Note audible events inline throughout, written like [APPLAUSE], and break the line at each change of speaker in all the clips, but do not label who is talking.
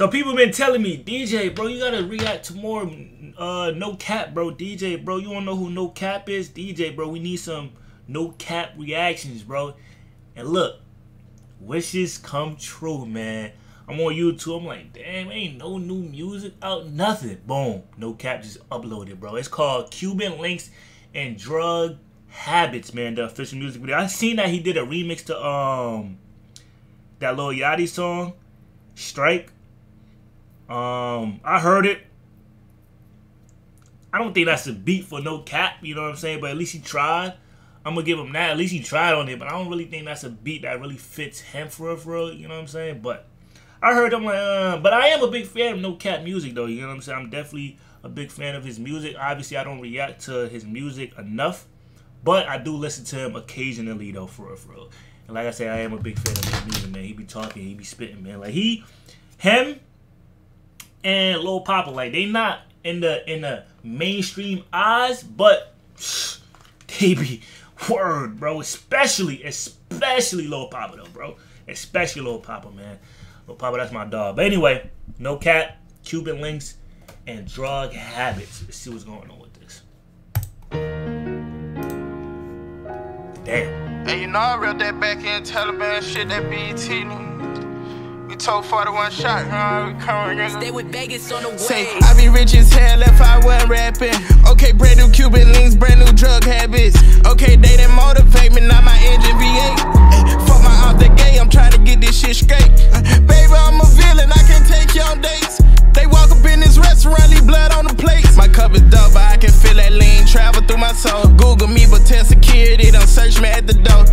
So people been telling me, DJ, bro, you gotta react to more uh no cap, bro. DJ, bro, you wanna know who no cap is? DJ, bro, we need some no cap reactions, bro. And look, wishes come true, man. I'm on YouTube. I'm like, damn, ain't no new music out, nothing. Boom, no cap just uploaded, bro. It's called Cuban Links and Drug Habits, man. The official music video. I seen that he did a remix to um that Lil Yachty song, Strike. Um, I heard it. I don't think that's a beat for no cap, you know what I'm saying? But at least he tried. I'm gonna give him that. At least he tried on it, but I don't really think that's a beat that really fits him for real, for real. You know what I'm saying? But I heard him like, uh, but I am a big fan of No Cap music though. You know what I'm saying? I'm definitely a big fan of his music. Obviously, I don't react to his music enough, but I do listen to him occasionally though, for real, for real. And like I said, I am a big fan of his music, man. He be talking, he be spitting, man. Like he, him, and Lil Poppa, like they not in the in the mainstream eyes, but [SNIFFS] they be word, bro. Especially, especially Lil Poppa though, bro. Especially Lil Poppa, man. Lil Poppa, that's my dog. But anyway, no cap, Cuban links, and drug habits. Let's see what's going on with this. Damn.
And you know I read that back in Taliban shit, that Told 41 shot, huh? Coming.
Stay with Vegas on the way.
Say, I be rich as hell if I wasn't rapping. Okay, brand new Cuban links, brand new drug habits. Okay, they didn't motivate me, not my engine V8. Ay, fuck my out the gate, I'm trying to get this shit straight. Uh, baby, I'm a villain, I can take you on dates. They walk up in this restaurant, leave blood on the plates. My cup is double, I can feel travel through my soul. Google me, but tell security, don't search me at the door.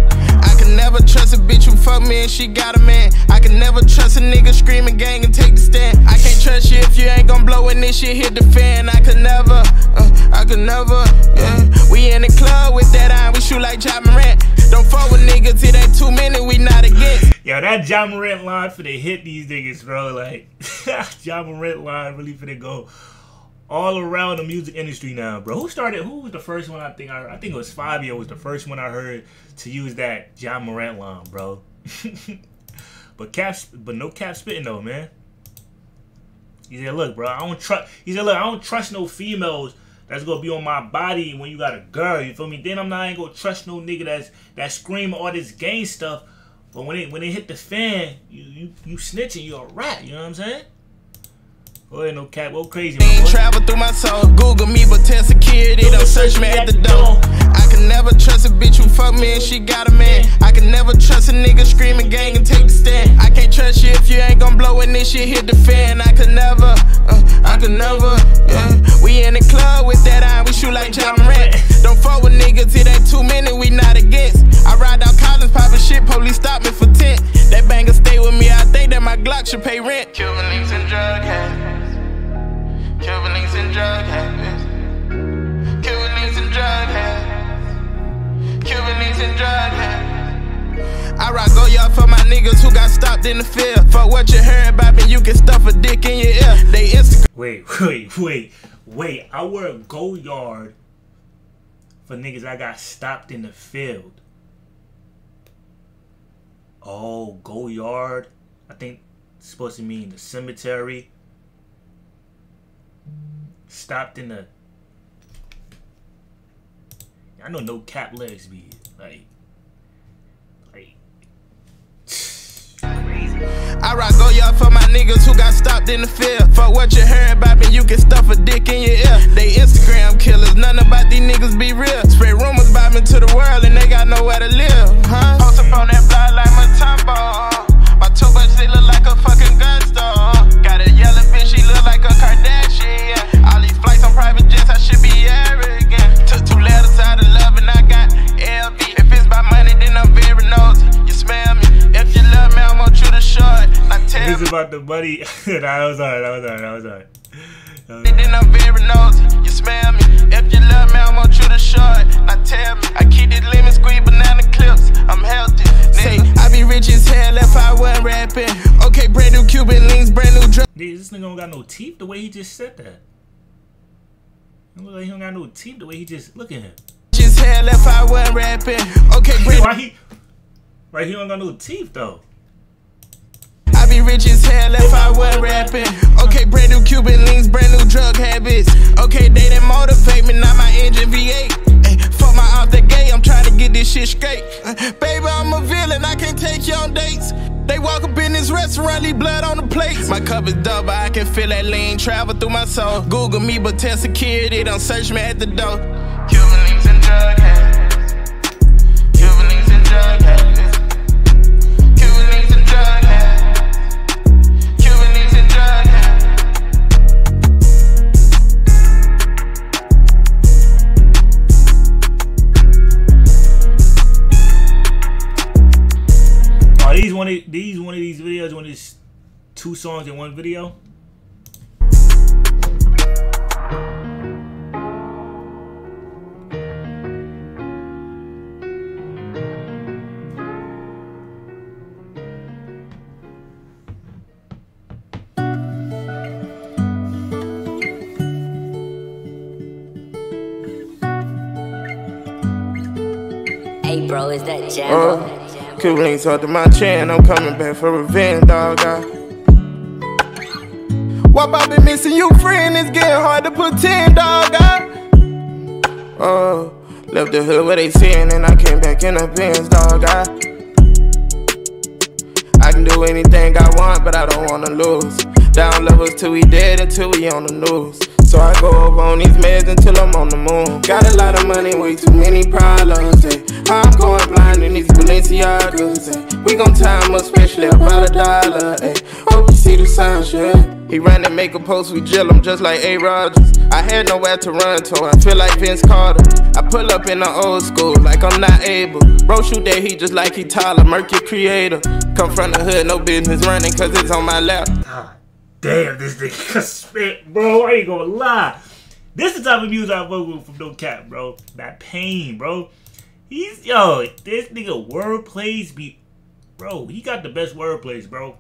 I can never trust a bitch who fuck me and she got a man. I can never trust a nigga screaming gang and take the stand. I can't trust you if you ain't gon' blow when this shit hit the fan. I could never, uh, I could never, yeah. We in the club with that eye, we shoot like Ja Morant. Don't fuck with niggas, it ain't too many, we not against.
Yo, that Ja Morant line for the hit these niggas, bro. Like, [LAUGHS] Ja Morant line really finna go all around the music industry now, bro. Who started? Who was the first one? I think I, I think it was Fabio was the first one I heard to use that Ja Morant line, bro. [LAUGHS] but cap, but no cap spitting though, man. He said, "Look, bro, I don't trust." He said, "Look, I don't trust no females that's gonna be on my body when you got a girl. You feel me? Then I'm not gonna trust no nigga that's that scream all this gang stuff. But when it when it hit the fan, you you you snitching, you a rat. You know what I'm saying?" Ahead, no cap. Go crazy, man.
Travel through my soul. Google me, but tell security don't search me at the door. I can never trust a bitch who fuck me and she got a man. I can never trust a nigga screaming gang and take the stand. I can't trust you if you ain't gon' blow when this shit hit the fan. I could never, uh, I could never, yeah. We in the club with that eye, we shoot like Ja Morant. Don't fuck with niggas, it ain't too many, we not against. I ride out college, who in the field. For what you heard about me, you can stuff a dick in your ear. They Instagram.
Wait, [LAUGHS] wait, wait, wait. I wear a go yard for niggas I got stopped in the field. Oh, go yard. I think it's supposed to mean the cemetery. Stopped in the. I know no cap legs be like, like.
I rock go yard for my niggas who got stopped in the field. For what you heard about me, you can stuff a dick in your ear. They Instagram killers, none about these niggas be real. Spread rumors about me to the world and they got nowhere to live, huh? Post up on that block like my Mutombo. My two bucks, they look like a fucking gun store. About
the money. that was alright. That was alright. That was alright.
Then I'm very nosy. You smell me. If you love me, I want you to show it. Now tell me. I keep this lemon squeeze banana clips. I'm healthy. Say, I be rich as hell if I wasn't rapping. Okay, brand new Cuban links, brand new drug.
Dude, this nigga don't got no teeth the way he just said that. It look like he don't got no teeth the way he just look at him.
As hell if I wasn't rapping. Okay, brand
Why he? Right, he don't got no teeth though.
Rich as hell if I was rapping. Okay, brand new Cuban links, brand new drug habits. Okay, they didn't motivate me, not my engine V8. Ay, fuck my out the gate, I'm trying to get this shit straight. Uh, baby, I'm a villain, I can't take you on dates. They walk up in this restaurant, leave blood on the plates. My cup is double, I can feel that lean travel through my soul. Google me, but tell security, don't search me at the door. Cuban links and drug
one of these one of these videos? One of these two songs in one video?
Hey, bro, is that Jambo?
Uh, Cuban links to my chin, I'm coming back for revenge, dog. I... Wop, I been missing you, friend. It's getting hard to 10, dog. I... Oh, left the hood where they seeing, and I came back in the Benz, dog. I... I can do anything I want, but I don't wanna lose. Down levels till we dead, until we on the news. So I go over on these meds until I'm on the moon. Got a lot of money, way too many problems. Eh. Ay. I'm going blind in these Balenciagas. Ay. We gon' time up, especially about a dollar. Ay. Hope you see the signs, yeah. He ran and make a post, we drill him just like A. Rodgers. I had nowhere to run to, I feel like Vince Carter. I pull up in the old school, like I'm not able. Bro, shoot that he just like he Tyler, Mercury creator. Come from the hood, no business running, cause it's on my lap.
Damn, this nigga [LAUGHS] spit, bro. I ain't gonna lie. This is the type of music I fuck with from No Cap, bro. That pain, bro. He's yo, this nigga word plays be, bro. He got the best word plays, bro.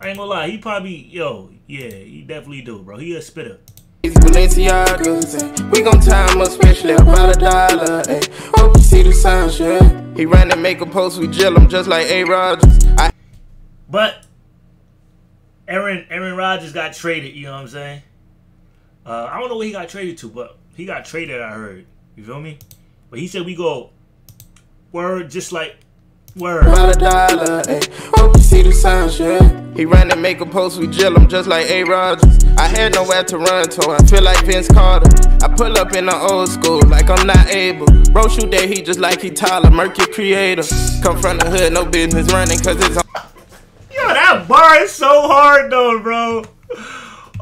I ain't gonna lie. He probably yo, yeah, he definitely do, bro. He a spitter.
These Balenciagas, ay. we gon' time up, especially about a dollar. Ay. Eh. Hope you see the yeah. He ran and make a post, we drill him just like A. Rodgers. I
But Aaron Aaron Rodgers got traded. You know what I'm saying? Uh, I don't know where he got traded to, but he got traded. I heard. You feel me? But he said we go word just like word.
a dollar. Ay. Hope you see the signs, yeah. He ran and make a post, we drill him just like A. Rodgers. I had nowhere to run to, I feel like Vince Carter. I pull up in the old school, like I'm not able. Bro, shoot that he just like he Tyler, Mercury creator. Come from the hood, no business running, cause it's on.
Yo, that bar is so hard though, bro.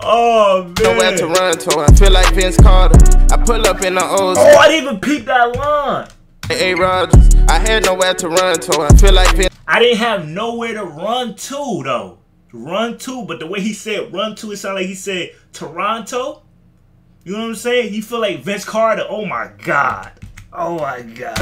Oh
Nowhere to
man.
run to, I feel like Vince Carter. I pull up in the old
Oh, I didn't even peep that line.
A. Rodgers. I had nowhere to run to, I feel like Vince
I didn't have nowhere to run to though. Run to, but the way he said run to, it sounded like he said Toronto. You know what I'm saying? You feel like Vince Carter. Oh my god. Oh my god.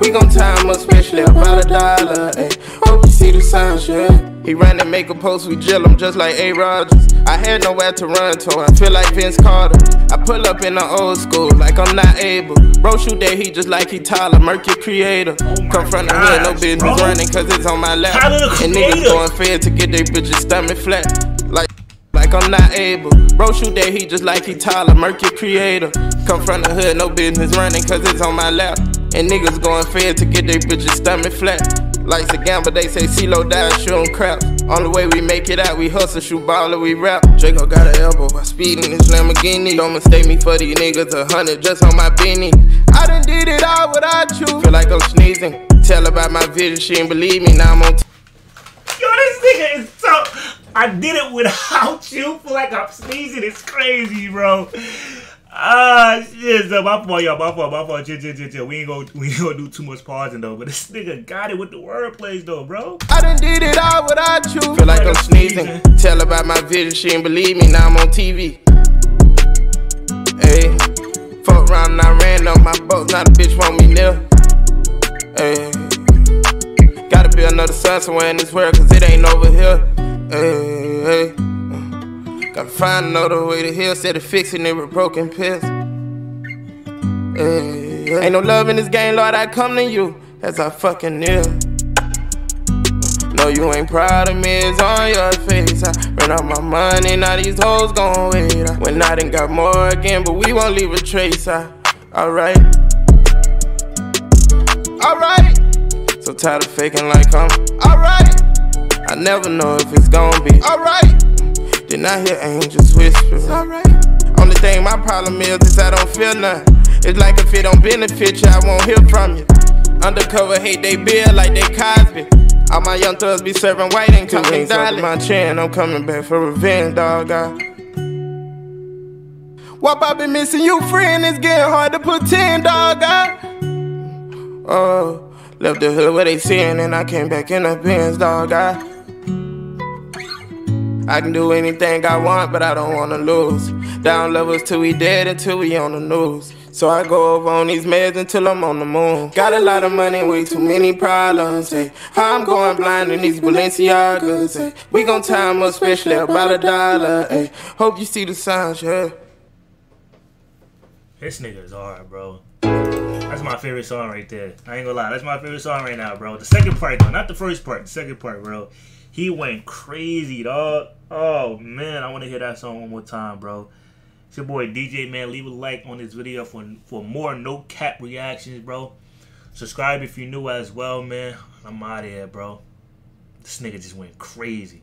We gon' time up, especially about a dollar. Ay. Hope you see the signs, yeah. He ran and make a post, we drill him just like A. Rodgers. I had nowhere to run to, I feel like Vince Carter. I pull up in the old school, like I'm not able. Bro, shoot that he just like he Tyler, Mercury creator.
Oh my
Come from the hood, no
gosh,
business
bro.
running, cause it's on my lap. And niggas going fed to get their bitches stomach flat. Like I'm not able. Bro, shoot that heat just like he Tyler, Mercury creator. Come from the hood, no business running, cause it's on my lap. And niggas going fed to get their bitches stomach flat. Life's a gamble, they say CeeLo died, shoot crap. Only way we make it out, we hustle, shoot baller, we rap. Draco got an elbow, I speed in his Lamborghini. Don't mistake me for these niggas, a hundred just on my beanie. I done did it all without you. Feel like I'm sneezing. Tell about my vision, she ain't believe me, now I'm on.
Yo, this nigga is so. I did it without [LAUGHS] you. Feel like I'm sneezing. It's crazy, bro. Ah, shit. So my fault, y'all. My fault. My fault. Chill, chill, chill, chill. We ain't gonna, we ain't gonna do too much pausing though. But this nigga got it with the word plays though, bro.
I done did it all without you. Feel like I'm sneezing. Tell about my vision, she ain't believe me, now I'm on TV. Hey, fuck around and I ran up my boat, now the bitch want me near. Hey, gotta be another sun somewhere in this world, cause it ain't over here. Hey, hey. Gotta find another way to heal, instead of fixing it broken pills. Hey, hey. Ain't no love in this game, Lord, I come to you as I fucking kneel. No, you ain't proud of me, it's on your face. I ran out my money, now these hoes gon' wait. I went out and got more again, but we won't leave a trace. I, alright. Alright. So tired of faking like I'm alright. I never know if it's gonna be alright. Then I hear angels whispering, alright. Only thing my problem is is I don't feel nothing. It's like if it don't benefit you, I won't hear from you. Undercover hate they bill like they Cosby. All my young thugs be serving white and coming down my chin. I'm coming back for revenge, dog. I... Ah. What I been missing you, friend? It's getting hard to pretend, dog. I... Ah. Oh, left the hood where they seeing, and I came back in the Benz, dog. I... Ah. I can do anything I want, but I don't wanna lose. Down levels till we dead until we on the news. So I go over on these meds until I'm on the moon. Got a lot of money, way too many problems. Eh. Hey, I'm going blind in these Balenciagas. Hey, we gon' time up, especially about a dollar. Hey, eh. hope you see the signs, yeah.
This nigga is hard, bro. That's my favorite song right there. I ain't gonna lie, that's my favorite song right now, bro. The second part, though, not the first part. The second part, bro. He went crazy, dog. Oh man, I want to hear that song one more time, bro. It's your boy DJ man. Leave a like on this video for for more no cap reactions, bro. Subscribe if you're new as well, man. I'm out of here, bro. This nigga just went crazy.